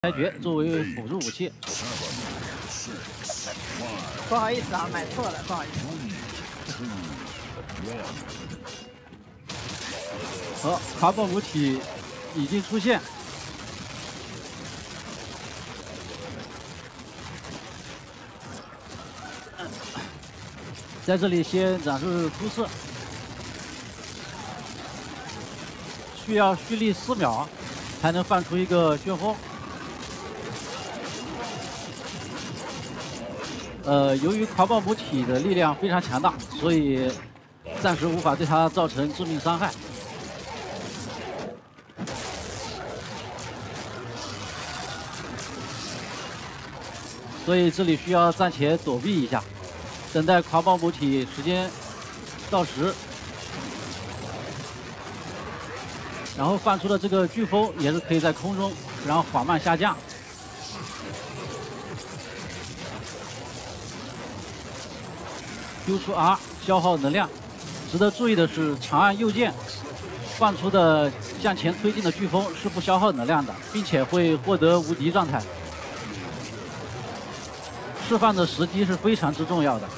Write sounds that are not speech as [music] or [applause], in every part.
裁决作为辅助武器。不好意思啊，买错了，不好意思。好，卡宝母体已经出现。在这里先展示出色，需要蓄力四秒才能放出一个旋风。呃，由于狂暴母体的力量非常强大，所以暂时无法对它造成致命伤害。所以这里需要暂且躲避一下，等待狂暴母体时间到时，然后放出的这个飓风也是可以在空中，然后缓慢下降。丢出 R 消耗能量，值得注意的是，长按右键放出的向前推进的飓风是不消耗能量的，并且会获得无敌状态。释放的时机是非常之重要的。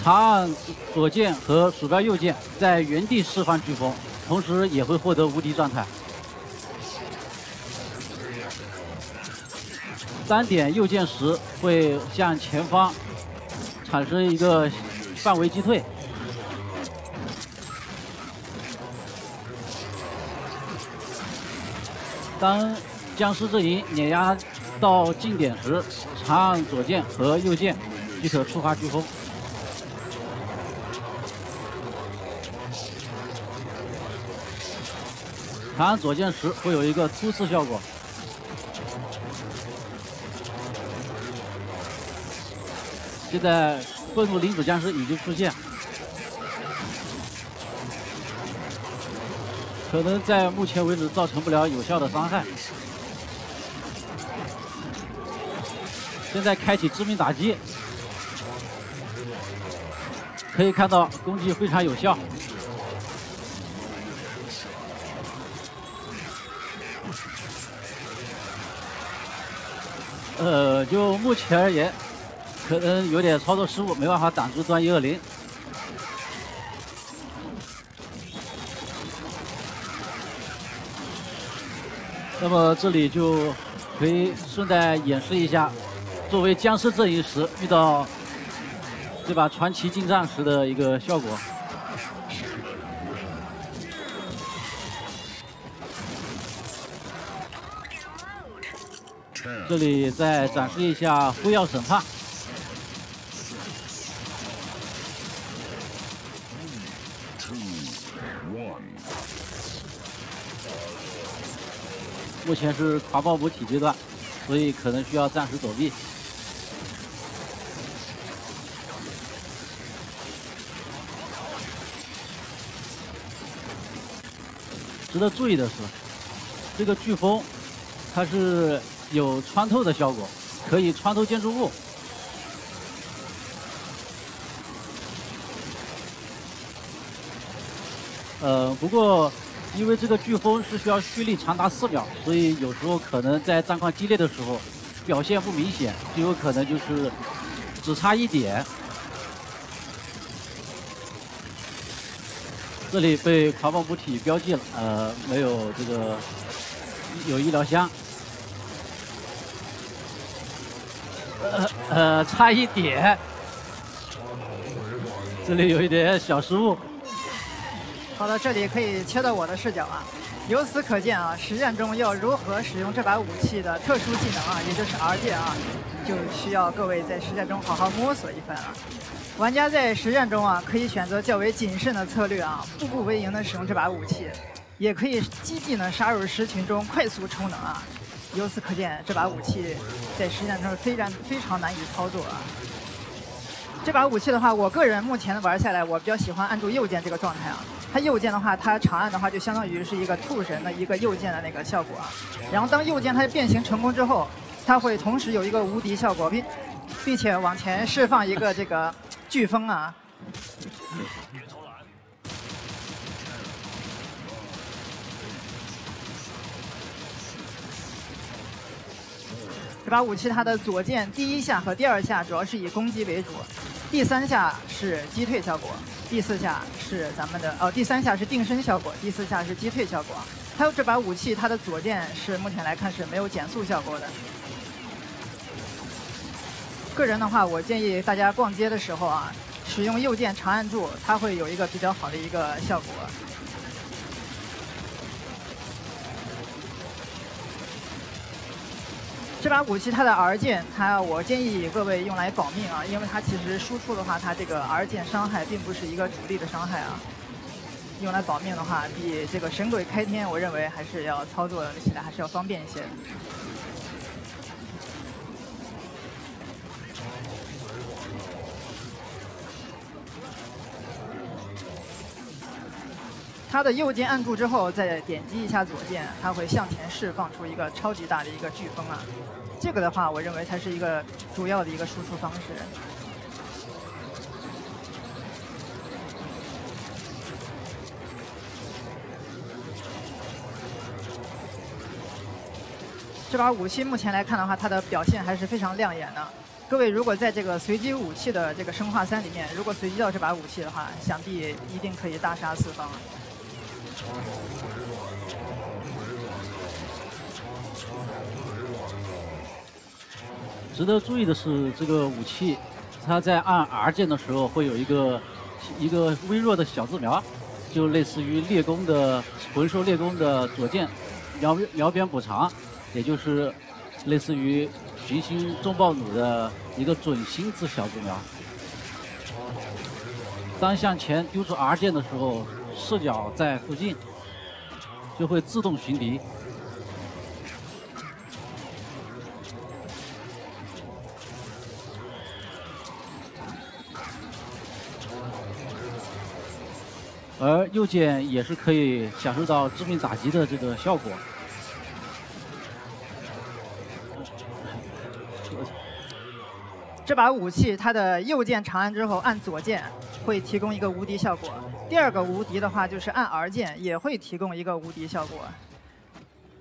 长按左键和鼠标右键在原地释放飓风，同时也会获得无敌状态。单点右键时会向前方产生一个范围击退。当僵尸阵营碾压到近点时，长按左键和右键即可触发飓风。长按左键时会有一个突刺效果。现在愤怒领主僵尸已经出现，可能在目前为止造成不了有效的伤害。现在开启致命打击，可以看到攻击非常有效。呃，就目前而言。可能有点操作失误，没办法挡住端一二零。那么这里就可以顺带演示一下，作为僵尸阵营时遇到这把传奇近战时的一个效果。这里再展示一下辉耀审判。目前是狂暴补体阶段，所以可能需要暂时躲避。值得注意的是，这个飓风它是有穿透的效果，可以穿透建筑物。呃，不过。因为这个飓风是需要蓄力长达四秒，所以有时候可能在战况激烈的时候表现不明显，就有可能就是只差一点。这里被狂暴母体标记了，呃，没有这个有医疗箱，呃呃，差一点，这里有一点小失误。好的，这里可以切到我的视角啊。由此可见啊，实战中要如何使用这把武器的特殊技能啊，也就是 R 键啊，就需要各位在实战中好好摸索一番了。玩家在实战中啊，可以选择较为谨慎的策略啊，步步为营的使用这把武器，也可以激进的杀入狮群中快速充能啊。由此可见，这把武器在实战中非常非常难以操作啊。这把武器的话，我个人目前玩下来，我比较喜欢按住右键这个状态啊。它右键的话，它长按的话，就相当于是一个兔神的一个右键的那个效果啊。然后当右键它变形成功之后，它会同时有一个无敌效果，并并且往前释放一个这个飓风啊。这把武器它的左键第一下和第二下主要是以攻击为主，第三下是击退效果，第四下是咱们的哦，第三下是定身效果，第四下是击退效果。还有这把武器它的左键是目前来看是没有减速效果的。个人的话，我建议大家逛街的时候啊，使用右键长按住，它会有一个比较好的一个效果。这把武器它的 R 键，它我建议各位用来保命啊，因为它其实输出的话，它这个 R 键伤害并不是一个主力的伤害啊。用来保命的话，比这个神鬼开天，我认为还是要操作起来还是要方便一些。它的右键按住之后，再点击一下左键，它会向前释放出一个超级大的一个飓风啊！这个的话，我认为才是一个主要的一个输出方式。这把武器目前来看的话，它的表现还是非常亮眼的。各位如果在这个随机武器的这个生化三里面，如果随机到这把武器的话，想必一定可以大杀四方。值得注意的是，这个武器，它在按 R 键的时候会有一个一个微弱的小字苗，就类似于猎弓的魂兽猎弓的左键瞄瞄边补偿，也就是类似于寻星重爆弩的一个准星字小字苗。当向前丢出 R 键的时候。视角在附近，就会自动寻敌。而右键也是可以享受到致命打击的这个效果。这把武器，它的右键长按之后按左键。会提供一个无敌效果。第二个无敌的话，就是按 R 键也会提供一个无敌效果。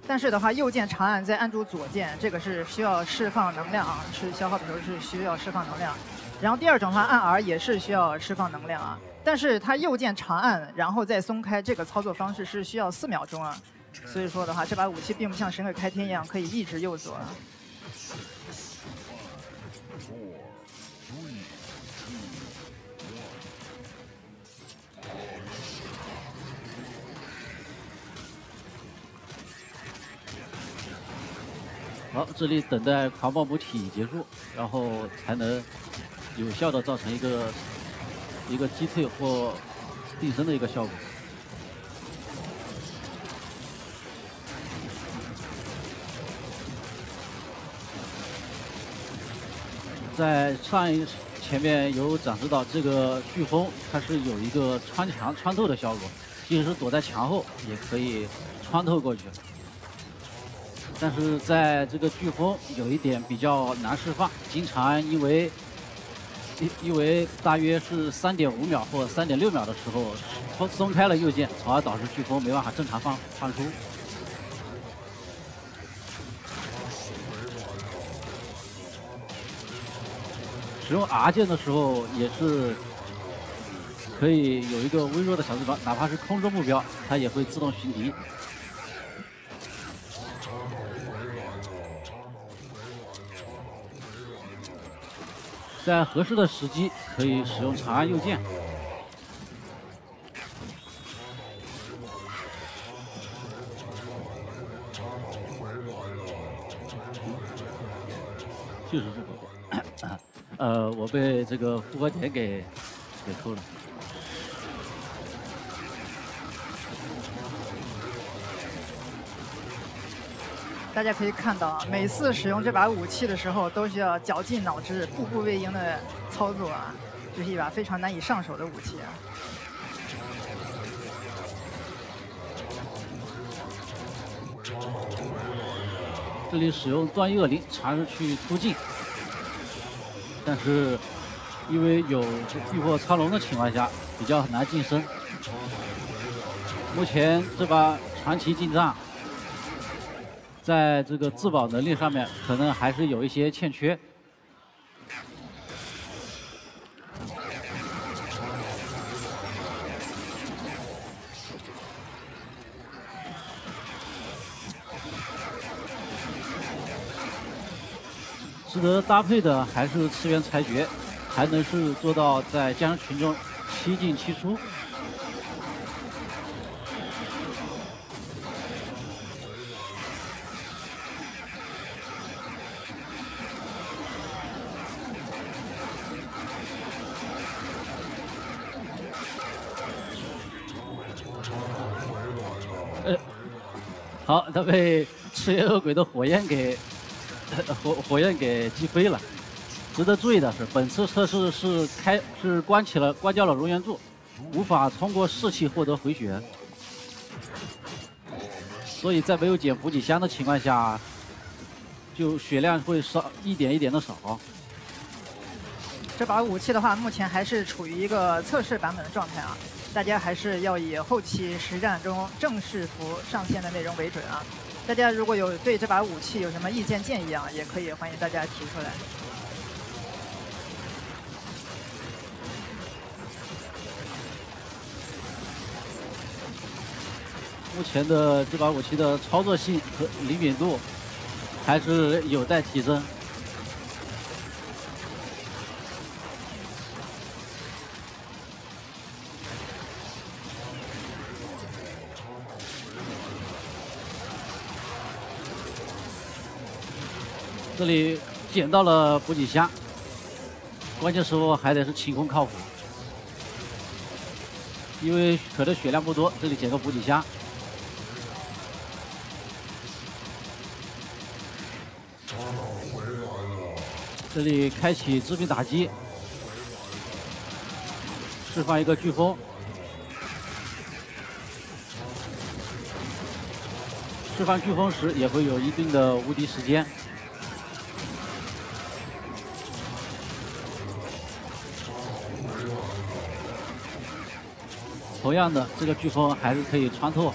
但是的话，右键长按再按住左键，这个是需要释放能量啊，是消耗的时候是需要释放能量。然后第二种的话，按 R 也是需要释放能量啊。但是它右键长按然后再松开，这个操作方式是需要四秒钟啊。所以说的话，这把武器并不像神鬼开天一样可以一直右左。好，这里等待狂暴母体结束，然后才能有效的造成一个一个击退或定身的一个效果。在上一前面有展示到，这个飓风它是有一个穿墙穿透的效果，即使是躲在墙后也可以穿透过去。但是在这个飓风有一点比较难释放，经常因为因因为大约是三点五秒或三点六秒的时候松松开了右键，从而导致飓风没办法正常放放出。使用 R 键的时候也是可以有一个微弱的小字标，哪怕是空中目标，它也会自动寻敌。在合适的时机，可以使用长按右键。就是复活 [coughs] 呃，我被这个复活点给给偷了。大家可以看到啊，每次使用这把武器的时候，都需要绞尽脑汁、步步为营的操作啊！这是一把非常难以上手的武器啊！这里使用断翼恶灵尝试去突进，但是因为有浴火苍龙的情况下，比较难近身。目前这把传奇近战。在这个自保能力上面可能还是有一些欠缺。值得搭配的还是次元裁决，还能是做到在僵尸群中七进七出。好，他被赤焰恶鬼的火焰给。[laughs] 火火焰给击飞了。值得注意的是，本次测试是开是关起了关掉了熔岩柱，无法通过士气获得回血，所以在没有捡补给箱的情况下，就血量会少一点一点的少。这把武器的话，目前还是处于一个测试版本的状态啊，大家还是要以后期实战中正式服上线的内容为准啊。大家如果有对这把武器有什么意见建议啊，也可以欢迎大家提出来。目前的这把武器的操作性和灵敏度还是有待提升。这里捡到了补给箱，关键时候还得是清空靠谱，因为可能血量不多，这里捡个补给箱。这里开启致命打击，释放一个飓风，释放飓风时也会有一定的无敌时间。同样的，这个飓风还是可以穿透，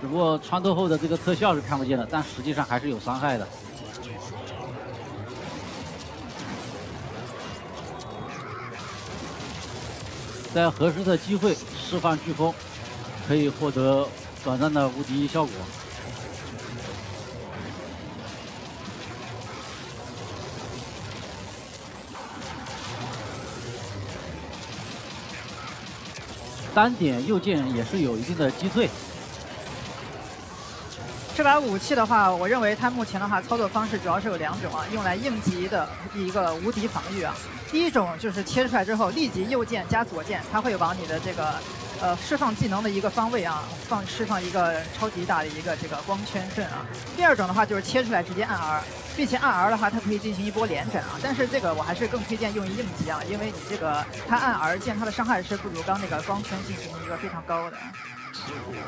只不过穿透后的这个特效是看不见的，但实际上还是有伤害的。在合适的机会释放飓风，可以获得短暂的无敌效果。单点右键也是有一定的击退。这把武器的话，我认为它目前的话操作方式主要是有两种啊，用来应急的一个无敌防御啊。第一种就是切出来之后立即右键加左键，它会往你的这个呃释放技能的一个方位啊放释放一个超级大的一个这个光圈阵啊。第二种的话就是切出来直接按 R。并且按 R 的话，它可以进行一波连斩啊！但是这个我还是更推荐用于应急啊，因为你这个它按 R 键，它的伤害是不如刚那个光圈进行一个非常高的。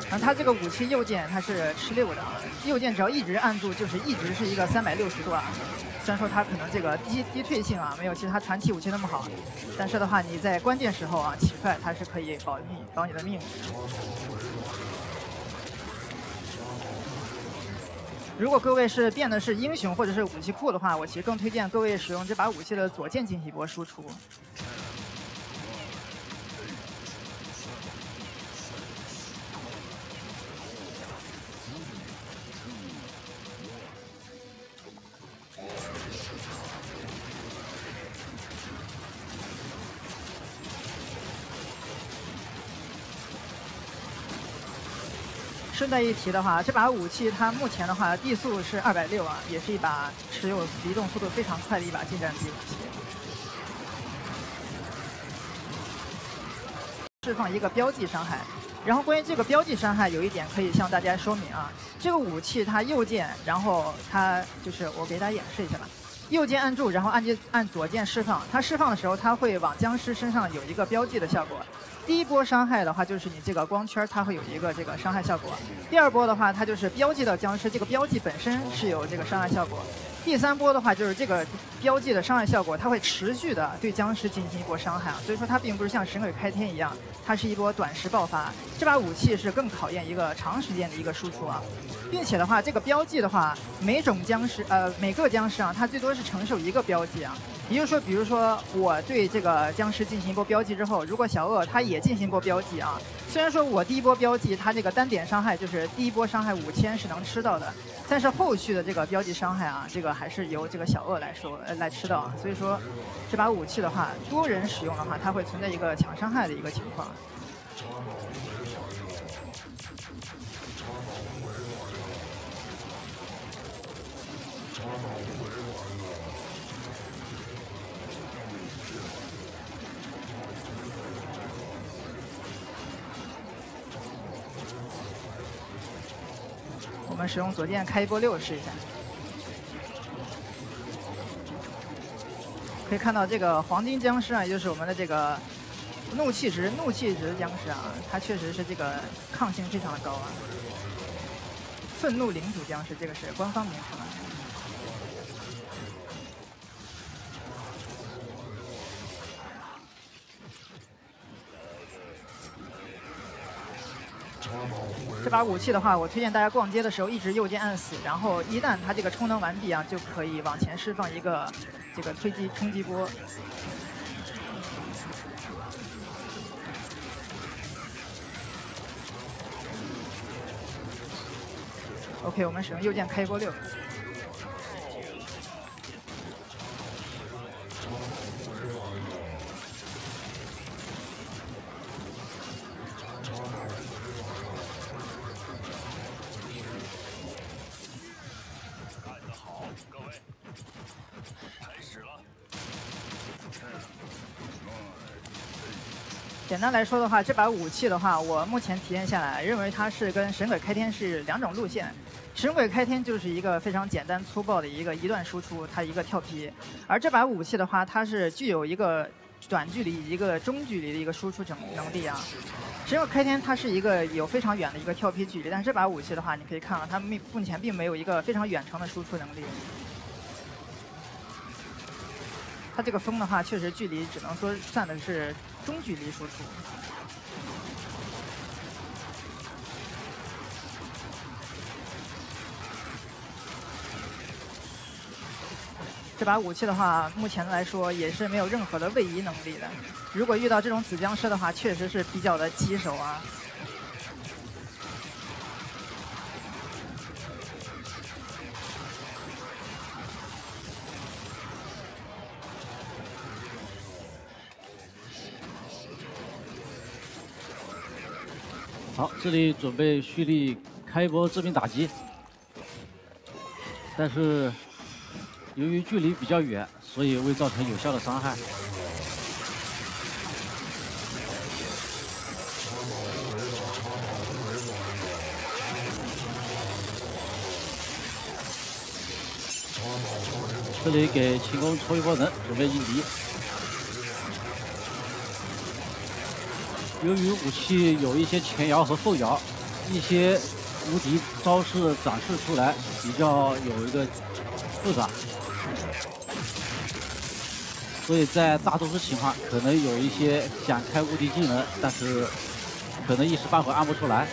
然后它这个武器右键它是吃六的，右键只要一直按住，就是一直是一个三百六十度啊。虽然说它可能这个低低退性啊没有其他传奇武器那么好，但是的话你在关键时候啊起出来，它是可以保命保你的命。如果各位是变的是英雄或者是武器库的话，我其实更推荐各位使用这把武器的左键进行一波输出。顺带一提的话，这把武器它目前的话地速是二百六啊，也是一把持有移动速度非常快的一把近战级武器。释放一个标记伤害，然后关于这个标记伤害有一点可以向大家说明啊，这个武器它右键，然后它就是我给大家演示一下吧，右键按住，然后按键按左键释放，它释放的时候它会往僵尸身上有一个标记的效果。第一波伤害的话，就是你这个光圈它会有一个这个伤害效果；第二波的话，它就是标记到僵尸，这个标记本身是有这个伤害效果；第三波的话，就是这个标记的伤害效果，它会持续的对僵尸进行一波伤害啊。所以说它并不是像神鬼开天一样，它是一波短时爆发。这把武器是更考验一个长时间的一个输出啊，并且的话，这个标记的话，每种僵尸呃每个僵尸啊，它最多是承受一个标记啊。也就是说，比如说我对这个僵尸进行一波标记之后，如果小鳄它也进行一波标记啊，虽然说我第一波标记它这个单点伤害就是第一波伤害五千是能吃到的，但是后续的这个标记伤害啊，这个还是由这个小鳄来说呃来吃到啊。所以说，这把武器的话，多人使用的话，它会存在一个抢伤害的一个情况。使用左键开一波六试一下，可以看到这个黄金僵尸啊，也就是我们的这个怒气值怒气值僵尸啊，它确实是这个抗性非常的高啊。愤怒领主僵尸，这个是官方名称。啊把武器的话，我推荐大家逛街的时候一直右键按死，然后一旦它这个充能完毕啊，就可以往前释放一个这个推击冲击波。OK，我们使用右键开一波六。简单来说的话，这把武器的话，我目前体验下来，认为它是跟神鬼开天是两种路线。神鬼开天就是一个非常简单粗暴的一个一段输出，它一个跳劈；而这把武器的话，它是具有一个短距离、一个中距离的一个输出整能力啊。神鬼开天它是一个有非常远的一个跳劈距离，但是这把武器的话，你可以看到它目目前并没有一个非常远程的输出能力。它这个风的话，确实距离只能说算的是。中距离输出，这把武器的话，目前来说也是没有任何的位移能力的。如果遇到这种紫僵尸的话，确实是比较的棘手啊。好，这里准备蓄力开一波致命打击，但是由于距离比较远，所以未造成有效的伤害。这里给秦宫抽一波能，准备应敌。由于武器有一些前摇和后摇，一些无敌招式展示出来比较有一个复杂，所以在大多数情况可能有一些想开无敌技能，但是可能一时半会按不出来。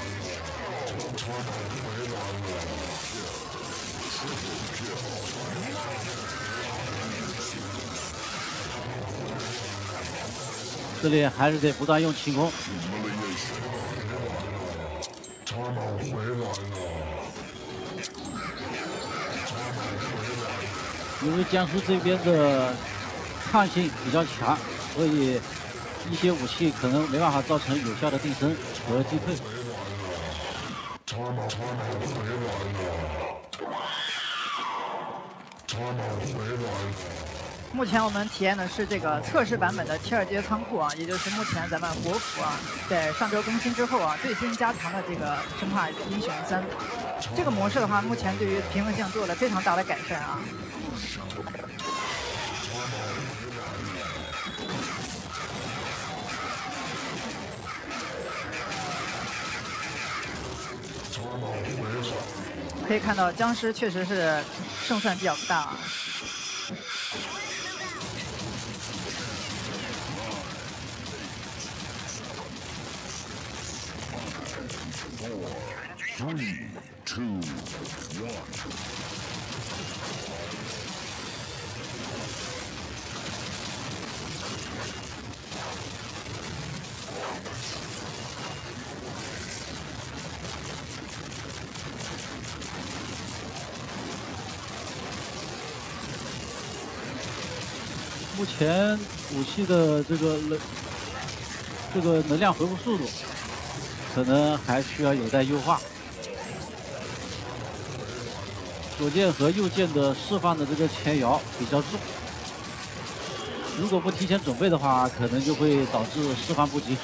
这里还是得不断用轻功。因为江苏这边的抗性比较强，所以一些武器可能没办法造成有效的定身和击退。目前我们体验的是这个测试版本的切尔街仓库啊，也就是目前咱们国服啊，在上周更新之后啊，最新加强的这个生化英雄三。这个模式的话，目前对于平衡性做了非常大的改善啊。可以看到，僵尸确实是胜算比较大。啊。Three, two, one. 目前武器的这个能这个能量回复速度，可能还需要有待优化。左键和右键的释放的这个前摇比较重，如果不提前准备的话，可能就会导致释放不及时。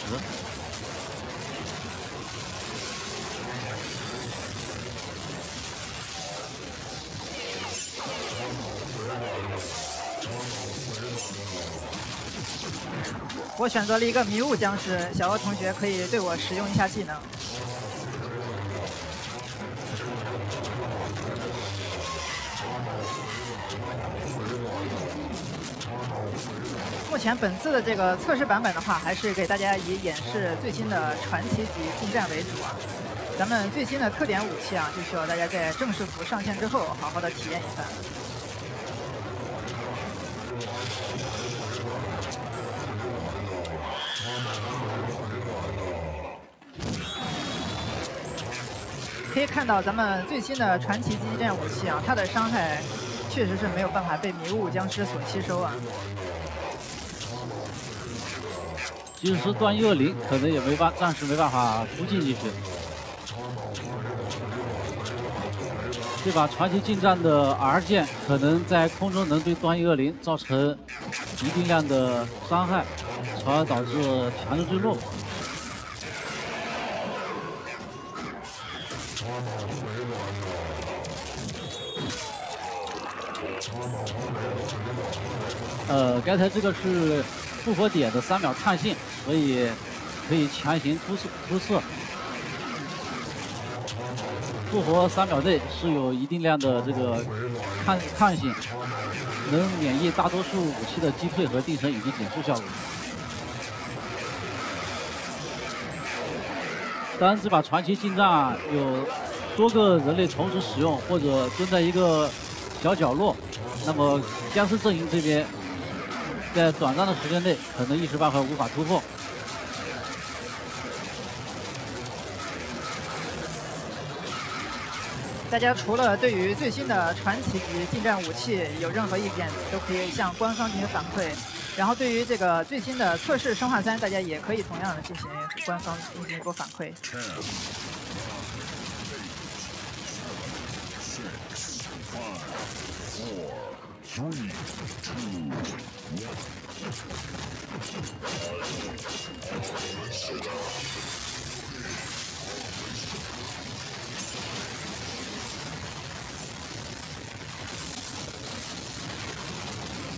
我选择了一个迷雾僵尸，小欧同学可以对我使用一下技能。目前本次的这个测试版本的话，还是给大家以演示最新的传奇级近战为主啊。咱们最新的特点武器啊，就需要大家在正式服上线之后，好好的体验一番。可以看到咱们最新的传奇机战武器啊，它的伤害确实是没有办法被迷雾僵尸所吸收啊。即使是断一二零，可能也没办，暂时没办法突进进去。这把传奇近战的 R 键，可能在空中能对断一二零造成一定量的伤害，从而导致强制坠落。呃，刚才这个是复活点的三秒抗性，所以可以强行突刺突刺。复活三秒内是有一定量的这个抗抗性，能免疫大多数武器的击退和定身以及减速效果。当，这把传奇近战有多个人类同时使用，或者蹲在一个小角落，那么僵尸阵营这边在短暂的时间内可能一时半会无法突破。大家除了对于最新的传奇级近战武器有任何意见，都可以向官方进行反馈。然后对于这个最新的测试生化三，大家也可以同样的进行官方进行一波反馈。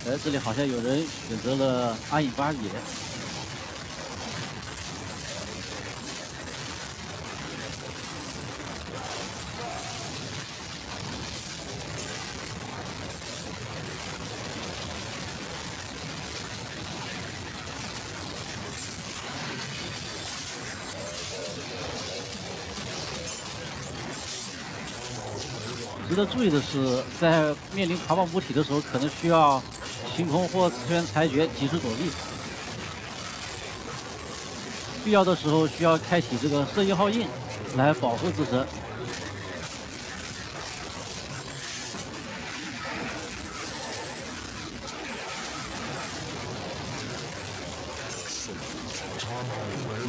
哎，这里好像有人选择了阿影巴野。值得注意的是，在面临爬蚌母体的时候，可能需要晴空或磁权裁决及时躲避。必要的时候需要开启这个射击号印来保护自身。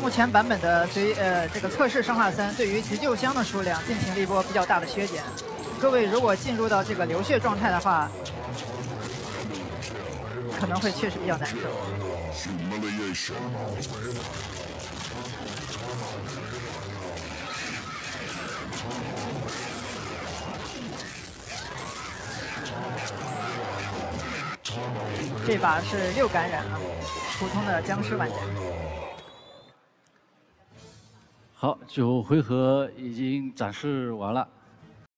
目前版本的随呃这个测试生化三对于急救箱的数量进行了一波比较大的削减。各位如果进入到这个流血状态的话，可能会确实比较难受。这把是六感染啊，普通的僵尸玩家。好，九回合已经展示完了。